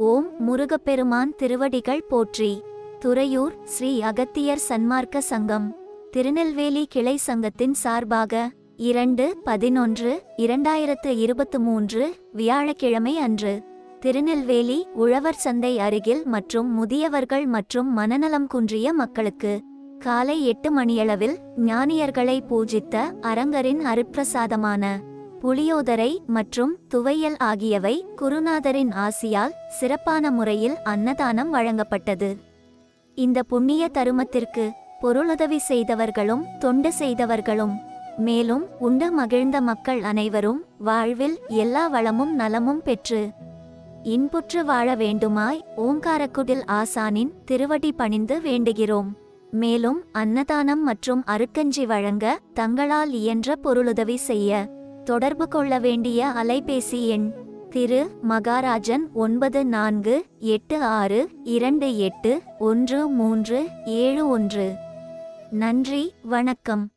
ஓம் முருகப்பெருமான் திருவடிகள் போற்றி. துறையூர் ஸ்ரீ அகத்தியர் சன்மார்க்க சங்கம். திருநெல்வேலி கிளை சங்கத்தின் சார்பாக இரண்டு பதினொன்று இரண்டாயிரத்து இருபத்து மூன்று வியாழக்கிழமை அன்று திருநெல்வேலி உழவர் சந்தை அருகில் மற்றும் முதியவர்கள் மற்றும் மனநலம் குன்றிய மக்களுக்கு காலை எட்டு மணியளவில் ஞானியர்களை பூஜித்த அரங்கரின் அருட்பிரசாதமான புளியோதரை மற்றும் துவையல் ஆகியவை குருநாதரின் ஆசியால் சிறப்பான முறையில் அன்னதானம் வழங்கப்பட்டது. இந்த புண்ணிய தருமத்திற்கு பொருளுதவி செய்தவர்களும் தொண்டு செய்தவர்களும் மேலும் உண்டு மகிழ்ந்த மக்கள் அனைவரும் வாழ்வில் எல்லா வளமும் நலமும் பெற்று இன்புற்று வாழ வேண்டுமாய் ஓங்காரக்குடில் ஆசானின் திருவடி பணிந்து வேண்டுகிறோம். மேலும் அன்னதானம் மற்றும் அருக்கஞ்சி வழங்க தங்களால் இயன்ற பொருளுதவி செய்ய தொடர்பு கொள்ள வேண்டிய அலைபேசி எண் திரு மகாராஜன் ஒன்பது நான்கு எட்டு ஆறு இரண்டு எட்டு ஒன்று மூன்று ஏழு ஒன்று. நன்றி வணக்கம்.